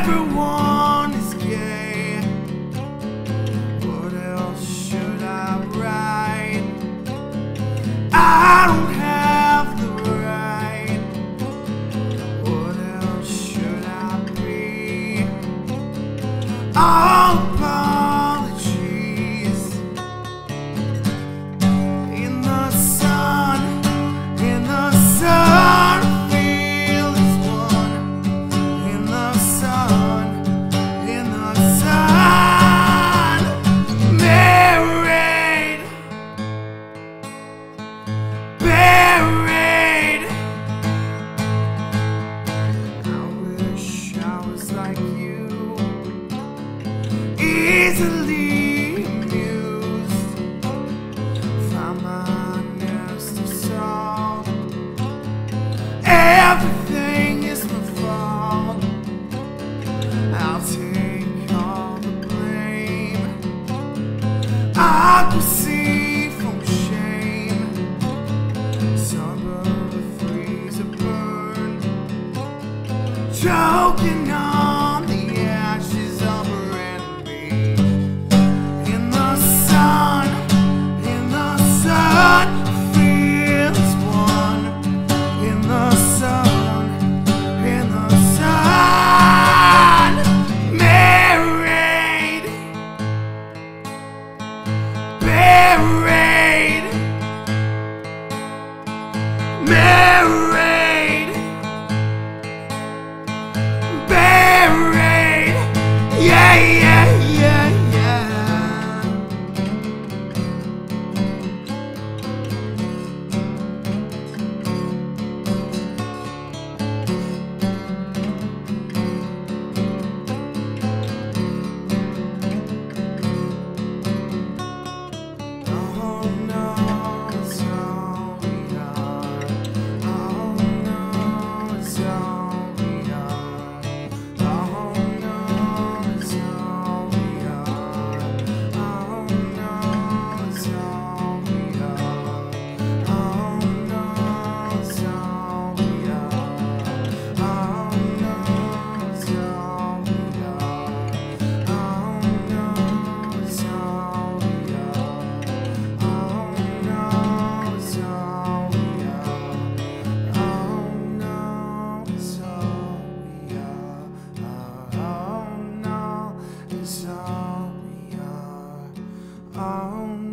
everyone. I can see from shame. Freeze burn. Choking. around. down